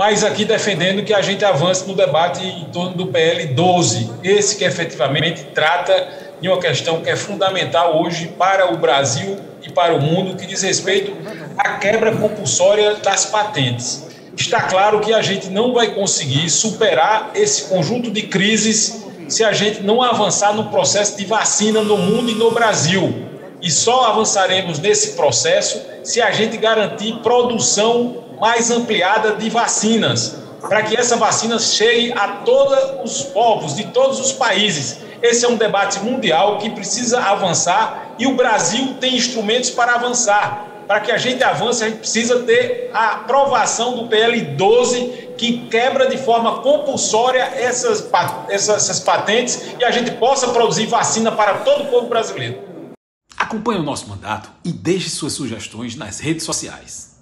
mas aqui defendendo que a gente avance no debate em torno do PL 12, esse que efetivamente trata de uma questão que é fundamental hoje para o Brasil e para o mundo, que diz respeito à quebra compulsória das patentes. Está claro que a gente não vai conseguir superar esse conjunto de crises se a gente não avançar no processo de vacina no mundo e no Brasil. E só avançaremos nesse processo se a gente garantir produção mais ampliada de vacinas, para que essa vacina chegue a todos os povos de todos os países. Esse é um debate mundial que precisa avançar e o Brasil tem instrumentos para avançar. Para que a gente avance, a gente precisa ter a aprovação do PL 12, que quebra de forma compulsória essas, essas, essas patentes e a gente possa produzir vacina para todo o povo brasileiro. Acompanhe o nosso mandato e deixe suas sugestões nas redes sociais.